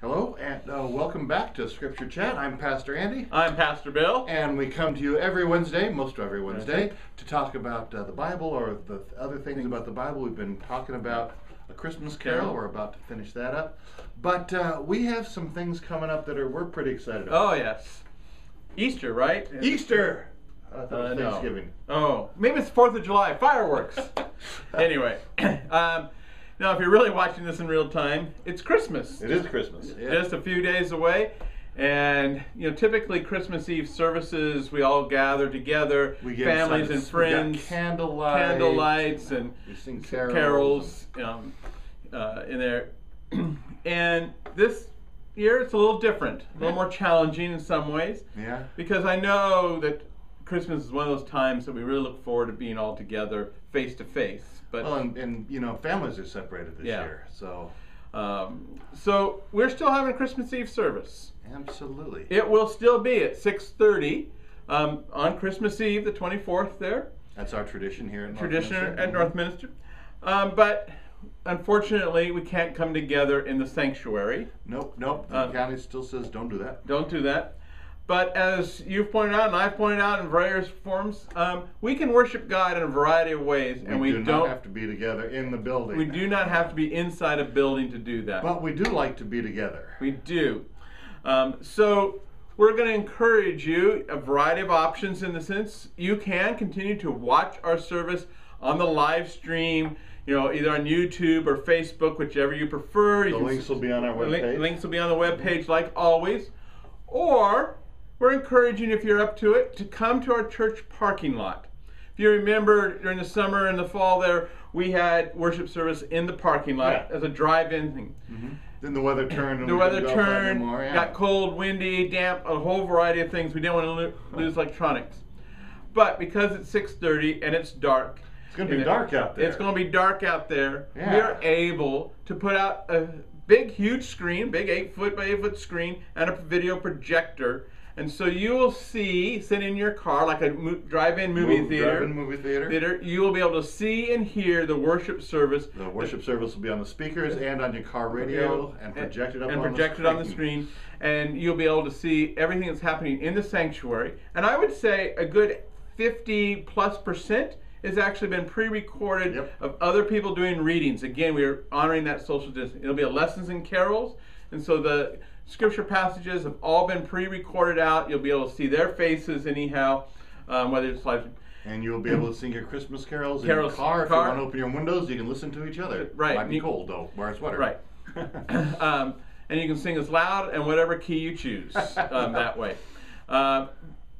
Hello, and uh, welcome back to Scripture Chat. I'm Pastor Andy, I'm Pastor Bill. and we come to you every Wednesday, most every Wednesday, to talk about uh, the Bible or the other things about the Bible. We've been talking about A Christmas Carol. We're about to finish that up. But uh, we have some things coming up that are we're pretty excited about. Oh, yes. Easter, right? Easter! I thought it Uh, was no. Thanksgiving. Oh, maybe it's 4th of July. Fireworks. anyway, um, now if you're really watching this in real time, it's Christmas. It is Christmas. Just a few days away. And, you know, typically Christmas Eve services, we all gather together, We get families excited. and We got friends, candlelight. candle lights, and We sing carols. carols um, uh, in there. and this year it's a little different, a little more challenging in some ways, Yeah. because I know that Christmas is one of those times that we really look forward to being all together face to face. But Well, and, and you know, families are separated this Yeah. year, so um, so we're still having a Christmas Eve service. absolutely. It will still be at 6:30 um, on Christmas Eve, the 24th. There. That's our tradition here in tradition Northminster. at Northminster. Um, but unfortunately, we can't come together in the sanctuary. Nope, nope. The Uh, county still says don't do that. Don't do that. But as you've pointed out, and I've pointed out in various forms, um, we can worship God in a variety of ways, and we do don't. not have to be together in the building. we do not have to be inside a building to do that. But we do like to be together. We do. Um, so we're going to encourage you a variety of options in the sense you can continue to watch our service on the live stream, you know, either on YouTube or Facebook, whichever you prefer. You The links will be on our the link- links will be on the webpage like always. Or we're encouraging, if you're up to it, to come to our church parking lot. If you remember during the summer and the fall there, we had worship service in the parking lot Yeah. as a drive-in thing mm-hmm. Then the weather turned. And the we weather couldn't go outside turned, yeah. got cold, windy, damp, a whole variety of things. We didn't want to lo- lose electronics. But because it's 6:30 and it's dark, It's gonna be it- dark out there. It's going to be dark out there. We are able to put out a big, huge screen, big eight foot by eight foot screen, and a video projector. And so you will see, sitting in your car like a mo- drive-in movie Move- theater, drive-in movie theater. theater, you will be able to see and hear the worship service. The worship service will be on the speakers and on your car radio and projected up and on projected the on the screen. and you'll be able to see everything that's happening in the sanctuary. And i would say a good 50 plus percent has actually been pre-recorded Yep. of other people doing readings. Again we are honoring that social distance. It'll be a lessons and carols. And so the scripture passages have all been pre-recorded out you'll be able to see their faces anyhow um, whether it's live And you'll be able to sing your Christmas carols, in Carols- your car. If car. you want to open your windows, you can listen to each other. Right. Might be cold though. Wear a sweater. Right. um, and you can sing as loud and whatever key you choose um, that way. Um,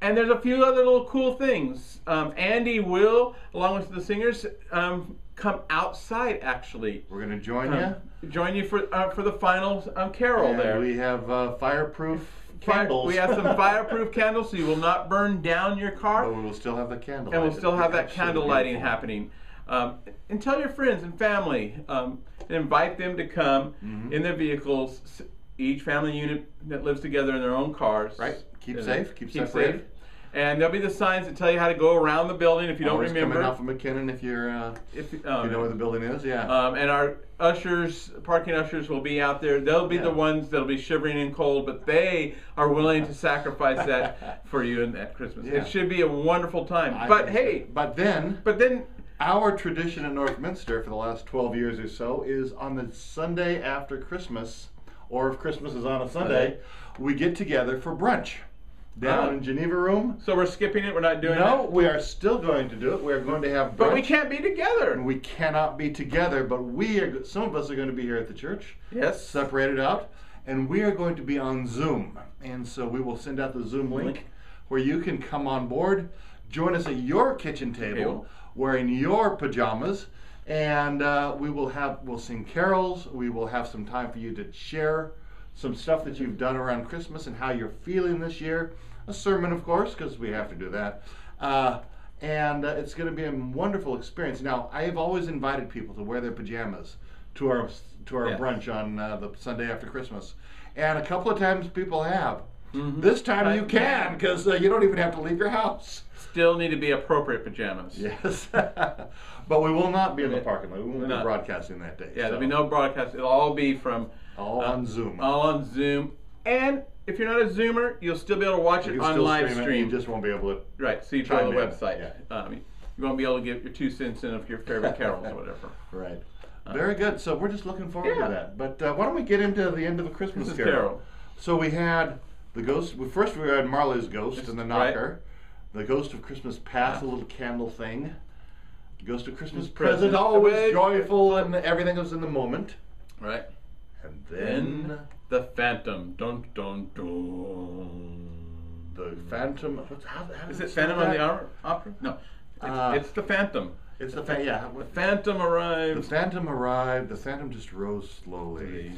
and there's a few other little cool things. Um, Andy will, along with the singers, um, come outside actually. We're gonna join Um, you. join you for uh, for the final um, carol And there. we have uh, fireproof Fire- candles. we have some fireproof candles, so you will not burn down your car. But we will still have the candle. and we'll still have that candle lighting beautiful. happening. Um, and tell your friends and family, um, and invite them to come Mm-hmm. in their vehicles. Each family unit that lives together in their own cars. Right. Keep safe, keep separated. And there'll be the signs that tell you how to go around the building if you don't Always remember. coming out from McKinnon if you're uh, if, if um, you know where the building is. Yeah. um, and our ushers, parking ushers, will be out there. They'll be Yeah. the ones that'll be shivering and cold, but they are willing to sacrifice that for you that Christmas. Yeah. It should be a wonderful time. I but hey, But then but then our tradition in Northminster for the last 12 years or so is on the Sunday after Christmas, or if Christmas is on a Sunday, we get together for brunch down in Geneva Room. So we're skipping it. We're not doing No, that. we are still going to do it. We're going to have brunch. But we can't be together. And we cannot be together, but we are. Some of us are going to be here at the church, yes. separated out, and we are going to be on Zoom. And so we will send out the Zoom link, Link. where you can come on board, join us at your kitchen table, Table. wearing your pajamas, and uh, we will have we'll sing carols. We will have some time for you to share some stuff that you've done around Christmas and how you're feeling this year. A sermon, of course, because we have to do that. Uh, and uh, it's going to be a wonderful experience. Now, I have always invited people to wear their pajamas to our to our Yeah. brunch on uh, the Sunday after Christmas, and a couple of times people have. Mhm. This time Right. you can because uh, you don't even have to leave your house. Still need to be appropriate pajamas. Yes, but we will not be in the parking lot. We won't be broadcasting that day. Yeah, there'll be no broadcast. It'll all be from All Uh, on Zoom. All on Zoom. And if you're not a Zoomer, you'll still be able to watch it on still live stream, stream. it. You just won't be able to. right, so you go to the in, website. yeah. Um, you won't be able to give your two cents in of your favorite carols or whatever. Right. Very good. So we're just looking forward Uh, yeah. to that. But uh, why don't we get into the end of the Christmas, Christmas Carol? Carol. So we had the ghost. Well, first we had Marley's ghost and the Right. knocker. The ghost of Christmas past, a little candle thing. The ghost of Christmas Present. present, always Away. joyful and everything was in the moment. Right. And then the Phantom. Dun dun dun. the Phantom. What's, how, how Is it Phantom on the? Opera? No. It's, Uh, it's the Phantom. It's the Phantom. Yeah. The Phantom arrived. The. Phantom arrived. The Phantom just rose slowly,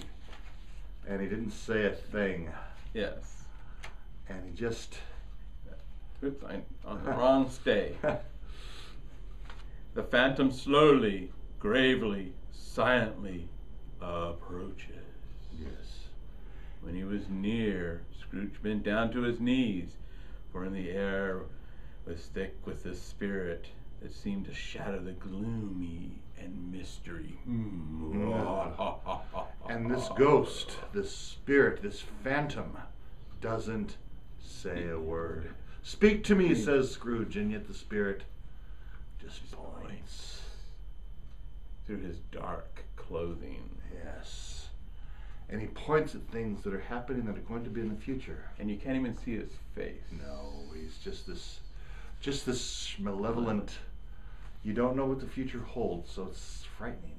and he didn't say a thing. Yes. And he just. Oops, I'm on the wrong stay. The phantom slowly, gravely, silently approaches. yes. When he was near, Scrooge bent down to his knees, for in the air was thick with the spirit that seemed to shadow the gloomy and mystery. Hmm. And this ghost, this spirit, this phantom, doesn't say a word. Speak to me, says Scrooge, and yet the spirit just points. through his dark clothing. Yes. And he points at things that are happening that are going to be in the future. And you can't even see his face. No, he's just this, just this malevolent. You don't know what the future holds, so it's frightening.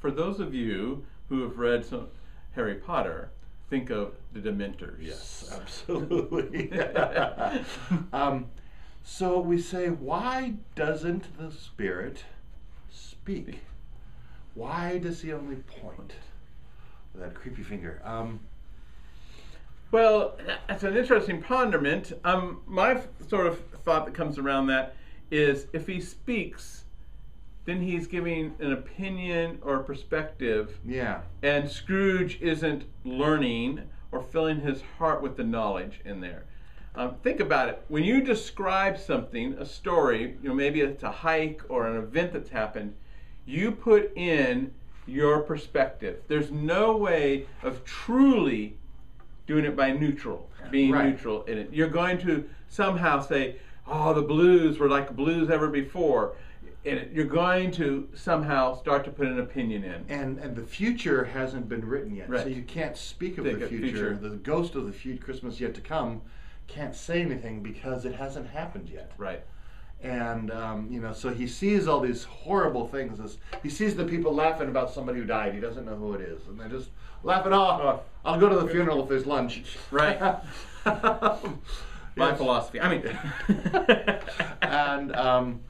For those of you who have read some Harry Potter, think of the Dementors. Yes, absolutely. um, so we say, why doesn't the spirit speak? Why does he only point that creepy finger? Um, Well, that's an interesting ponderment. Um, my sort of thought that comes around that is if he speaks, then he's giving an opinion or a perspective, yeah, and Scrooge isn't learning or filling his heart with the knowledge in there. Um, think about it. When you describe something, a story, you know, maybe it's a hike or an event that's happened, you put in your perspective. There's no way of truly doing it by neutral, being Right. neutral in it. You're going to somehow say, "Oh, the blues were like blues ever before." And you're going to somehow start to put an opinion in. and and the future hasn't been written yet, so you can't speak of Think the of future. future. The ghost of the future, Christmas yet to come, can't say anything because it hasn't happened yet. Right. And um, you know, so he sees all these horrible things. This, he sees the people laughing about somebody who died. He doesn't know who it is, and they just laugh it off. I'll go to the funeral if there's lunch. Right. My philosophy. I mean, And um,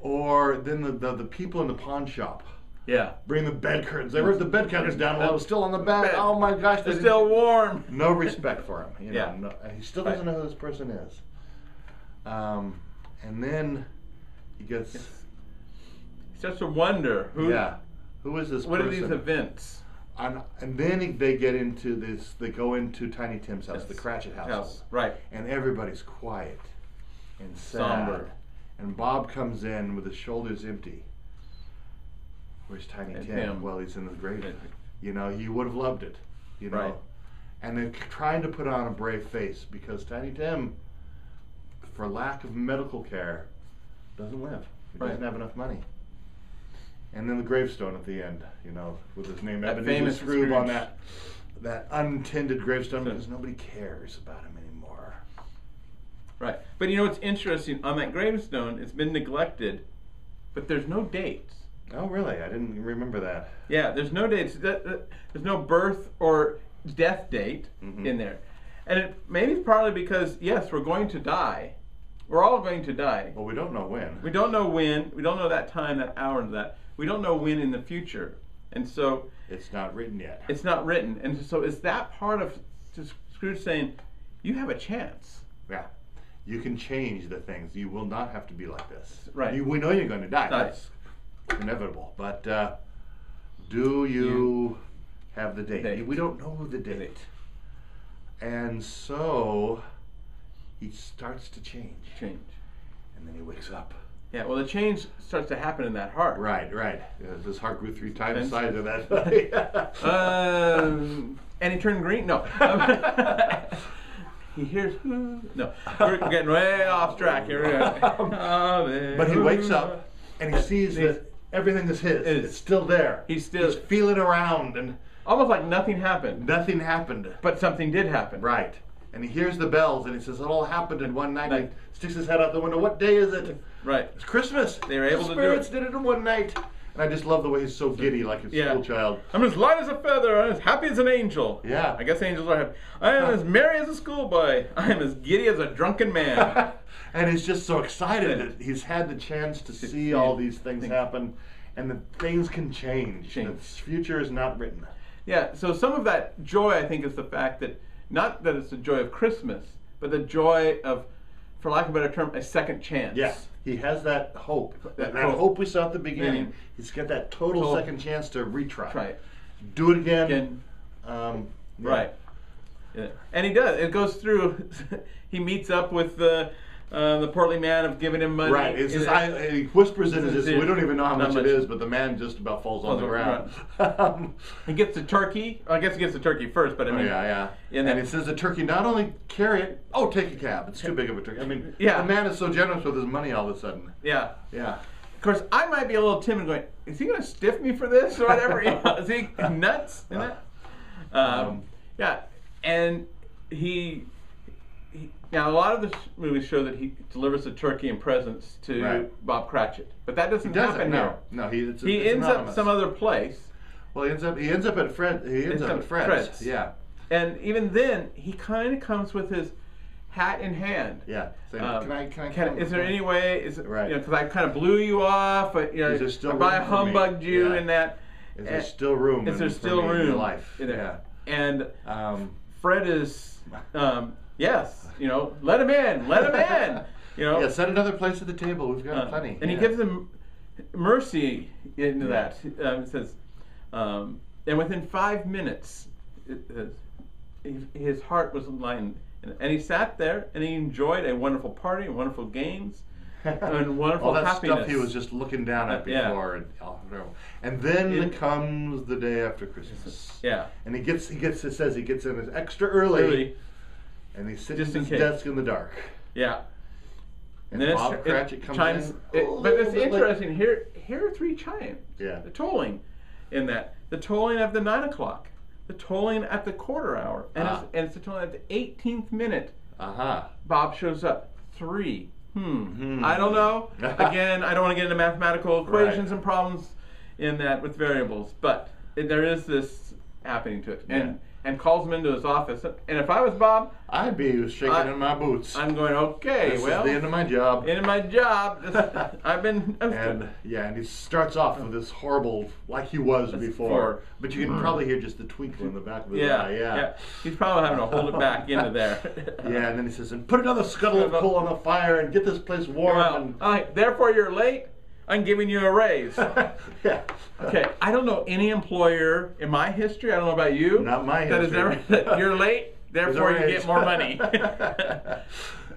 or then the, the the people in the pawn shop yeah. bring the bed curtains. They ripped the bed curtains down while I was still on the bed. Bed. Oh my gosh, they They're still warm. no respect for him. You know, Yeah. no, he still doesn't know who this person is. Um, and then he gets He starts to wonder who. yeah, who is this What are these events? And, and then he- they get into this. They go into Tiny Tim's house, the Cratchit house, House. Right. and everybody's quiet and sad. Somber. And Bob comes in with his shoulders empty. Where's Tiny And Tim? Tim. Well, he's in the grave. You know, he would have loved it. You know, Right. and they're trying to put on a brave face because Tiny Tim, for lack of medical care, doesn't live. He doesn't have enough money. And then the gravestone at the end, you know, with his name That Ebenezer famous Scrooge on Scrooge. that that untended gravestone So- because nobody cares about him anymore. Right. But you know what's interesting? On that gravestone, it's been neglected, but there's no dates. Oh, really? I didn't remember that. Yeah, there's no dates. There's no birth or death date Mhm. in there, and it maybe it's partly because yes, we're going to die. We're all going to die. Well, we don't know when. We don't know when. We don't know that time, that hour, and that. We don't know when in the future, and so It's not written yet. it's not written. And so is that part of just Scrooge saying, "You have a chance." Yeah. You can change the things. You will not have to be like this. Right. You, we know you're going to die. Die. That's inevitable. But uh, do you have the date? Date. We don't know the date. And so he starts to change. Change. And then he wakes up. Yeah, well, the change starts to happen in that heart. Right, right. Yeah, his heart grew three times the size of that. Um, and he turned green? No. he hears, no. We're getting way off track here. but he wakes up and he sees that everything is his. Is. It's still there. He's still- He's feeling around and Almost like nothing happened, nothing happened. but something did happen. Right. And he hears the bells and he says, It all happened in one night. Night. He sticks his head out the window. What day is it? Right. It's Christmas. They were able the to do it. spirits it. did it in one night. And I just love the way he's so giddy, like a Yeah. school child. I'm as light as a feather. I'm as happy as an angel. Yeah. I guess angels are happy. I am as merry as a schoolboy. I am as giddy as a drunken man. and he's just so excited that he's had the chance to see all these things things. happen and that things can change. Change. The future is not written. Yeah, so some of that joy, I think, is the fact that not that it's the joy of Christmas, but the joy of, for lack of a better term, a second chance. Yes, he has that hope. That, That hope. hope we saw at the beginning. Mhm. He's got that total Total- second chance to retry. Right. Do it again. Again, Um, yeah. right. Yeah. And he does. It goes through. he meets up with the uh, the portly man of giving him money. Right. It's just, it- I, he whispers in his. We don't even know how much, much. it is, but the man just about falls on the ground. um, he gets the turkey. I guess he gets the turkey first, but I oh, mean, yeah, yeah. and And, then- it says the turkey not only carry it, oh, take a cab. It's too big of a turkey. I mean, Yeah. the man is so generous with his money all of a sudden. yeah. Yeah. Of course, I might be a little timid, going, "Is he going to stiff me for this or whatever?" You know, is he nuts in that? Um, Um, yeah, and he, he. Now, a lot of the sh- movies show that he delivers the turkey and presents to Right. Bob Cratchit, but that doesn't, doesn't. happen No, here. no. He, it's, He it's ends up some other place, Well, he ends up. He ends up at Fred. He ends Ends up up at Fred's. Fred's. Yeah. and even then, he kind of comes with his hat in hand. Yeah. Saying, Um, can I? Can I? Can, is there any way? Is it, Right. you know, because I kind of blew you off. But, you know, Is there still I room me? humbugged you Yeah. in that. Is there still room? Is in- there still me in your life? in Yeah. And Um, Fred is, um, yes, you know, let him in, let him in, you know. yeah. Set another place at the table. We've got Uh, plenty. And he gives him mercy into Yeah. that. Um, it says, um, and within five minutes, it, it, he- his heart was enlightened. And, he sat there and he enjoyed a wonderful party and wonderful games and wonderful all that happiness. stuff he was just looking down at Uh, yeah. before, and, oh, no. and then In- comes the day after Christmas. Yeah. And he gets, he gets, it says he gets in as extra early, Really, and he sits Just at in his case. desk in the dark. yeah. And, then it's- Bob it Cratchit comes chimes, in. it- a but it's little bit late. interesting. Here, here are three chimes. Yeah. The tolling, in that the tolling of the nine o'clock, the tolling at the quarter hour, and Ah. it's, and it's the tolling at the 18th minute. Uh huh. Bob shows up. Three. Hmm. Hmm. I don't know. Again, I don't want to get into mathematical equations Right. and problems in that with variables, but it, there is this happening to it, and and calls him into his office. And if I was Bob, I'd be shaking I- in my boots. I'm going okay. this well, is the end of my job. in my job, this, I've been. and yeah, and he starts off with this horrible, like he was before. before. But you can mm. probably hear just the twinkle in the back of his yeah, eye. Yeah. He's probably having to hold it back into there. Yeah, and then he says, "And put another scuttle of coal on the fire and get this place warm." Well, and all right, therefore you're late. I'm giving you a raise. yeah. Okay, I don't know any employer in my history. I don't know about you. Not my That is history. ever that you're late. Therefore, you get more money.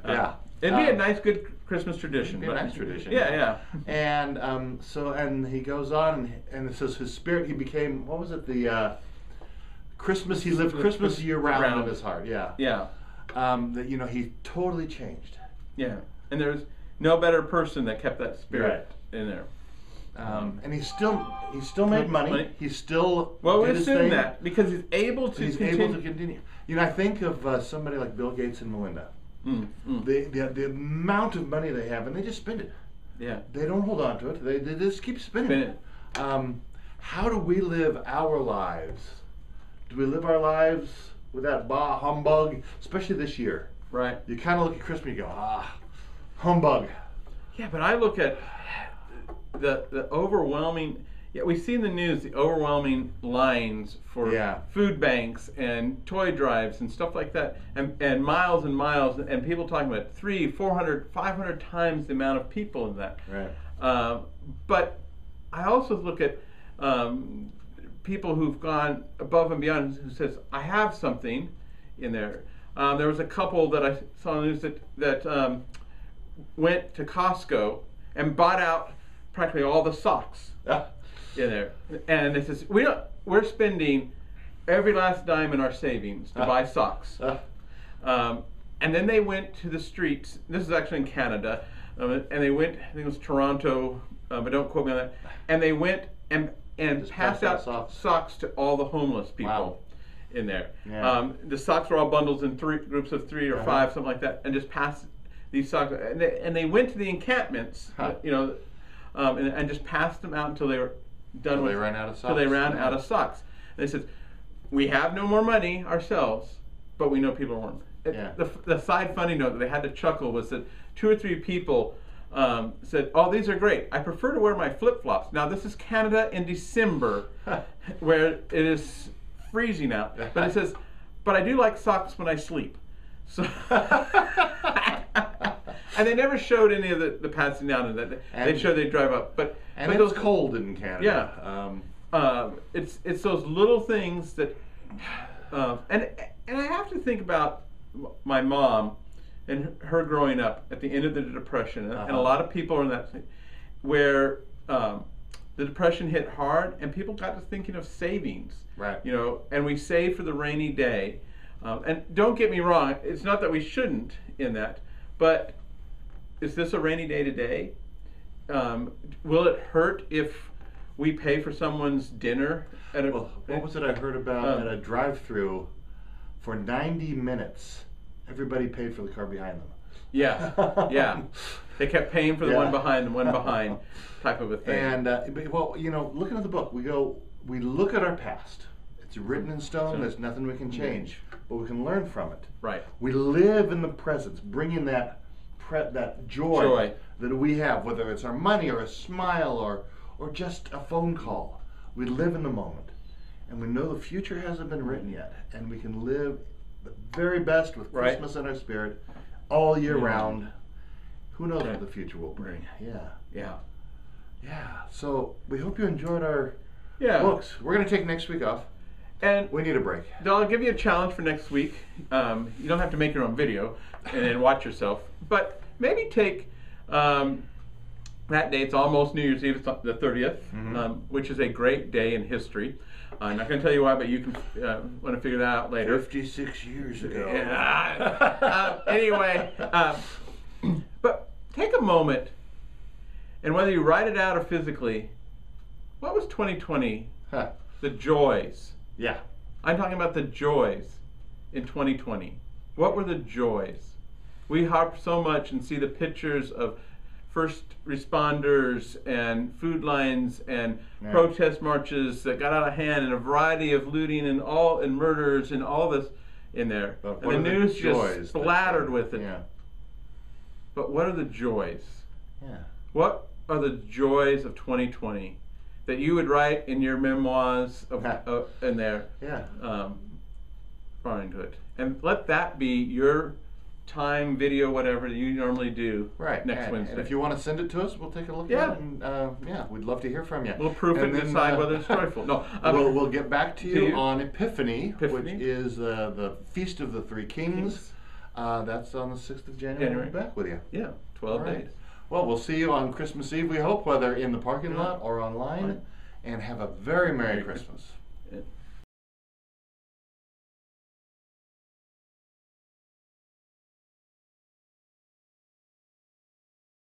yeah. It'd be a Um, nice, good Christmas tradition. It'd a nice tradition. Yeah, yeah. And um, so, and he goes on, and, and it says his spirit. He became what was it? The uh, Christmas. He lived Christmas year round, Round. in his heart. Yeah. Yeah, Um, that you know, he totally changed. yeah. And there's no better person that kept that spirit Right. In there. Um, and he still he still made money. Money. He still Well, we assume that because he's able to He's continue. able to continue. You know, I think of uh, somebody like Bill Gates and Melinda. Mm, mm, The, the the amount of money they have, and they just spend it. yeah. They don't hold on to it. They, they just keep spending Spend it. Um, how do we live our lives? Do we live our lives with that bah humbug, especially this year? Right. You kind of look at Christmas and you go, ah, humbug. Yeah, but I look at the the overwhelming. Yeah, we see in the news the overwhelming lines for Yeah. food banks and toy drives and stuff like that, and, and miles and miles, and people talking about three, 400, 500 times the amount of people in that. Right. Um, but I also look at um, people who've gone above and beyond who says, I have something in there. Um, there was a couple that I saw on the news that, that um, went to Costco and bought out practically all the socks Ah, in there. And they says we don't, we're spending every last dime in our savings to Ah. buy socks. ah, Um, and then they went to the streets. This is actually in Canada, um, and they went. I think it was Toronto, uh, but don't quote me on that. And they went and and Just passed out socks. socks. to all the homeless people Wow. in there. Yeah. Um, the socks were all bundles in three groups of 3 or Uh-huh. five, something like that, and just passed these socks. And they, and they went to the encampments, Huh. you know, um, and, and just passed them out until they were done Till with. they ran out of Till they socks. ran Yeah. out of socks. And they said, "We have no more money ourselves, but we know people want them." It- Yeah. The, the side funny note that they had to chuckle was that two or three people um, said, "Oh, these are great. I prefer to wear my flip flops." Now this is Canada in December, where it is freezing out. But it says, "But I do like socks when I sleep." So. and they never showed any of the, the passing down of that. They And- showed they drive up, but and but it was cold in Canada. Yeah. Um, um, it's it's those little things that, uh, and and I have to think about my mom and her growing up at the end of the depression, and, and a Uh-huh. lot of people are in that thing, where um, the depression hit hard, and people got to thinking of savings. Right. You know, and we save for the rainy day. Um, and don't get me wrong, it's not that we shouldn't in that, but is this a rainy day today? Um, will it hurt if we pay for someone's dinner at a? well, what was it I heard about Um, at a drive-through? For 90 minutes, everybody paid for the car behind them. Yeah, yeah. They kept paying for the Yeah. one behind, the one behind, type of a thing. And uh, but, well, you know, looking at the book, we go, we look at our past. It's written in stone. There's nothing we can change, but we can learn from it. right. We live in the presence, bringing that that joy, Joy. that we have, whether it's our money or a smile or or just a phone call. We live in the moment, and we know the future hasn't been written yet, and we can live the very best with Right. Christmas in our spirit all year Yeah. round. Who knows what the future will bring? Yeah, Yeah. yeah. So we hope you enjoyed our Yeah. books. We're gonna take next week off. And We need a break. I'll give you a challenge for next week. Um, you don't have to make your own video and then watch yourself, but maybe take um, that day. It's almost New Year's Eve, it's the 30th, Mhm. um, which is a great day in history. I'm not going to tell you why, but you can uh, want to figure that out later. Fifty-six years ago. Yeah. Uh, anyway, um, but take a moment, and whether you write it out or physically, what was 2020? Huh. The joys. Yeah. I'm talking about the joys in 2020. What were the joys? We harp so much and see the pictures of first responders and food lines and Yeah. protest marches that got out of hand and a variety of looting and all and murders and all this in there. But and the the news joys just that- splattered with it. Yeah. But what are the joys? Yeah. What are the joys of 2020 that you would write in your memoirs of, uh, in there? Yeah. um, it. And let that be your time, video, whatever you normally do Right. next and, Wednesday. And if you want to send it to us, we'll take a look Yeah. at it. And uh, yeah, we'd love to hear from you. we'll proof it And and then, decide uh, whether it's joyful. No, um, we'll, we'll get back to you, to you. on Epiphany, Epiphany. which is uh, the Feast of the Three Kings. Kings. Uh, that's on the 6th of January. January. We'll be back with you. yeah, 12 All right. days. Well, we'll see you on Christmas Eve, we hope, whether in the parking Yeah. lot or online. Right. And have a very Merry Merry Christmas. Yeah.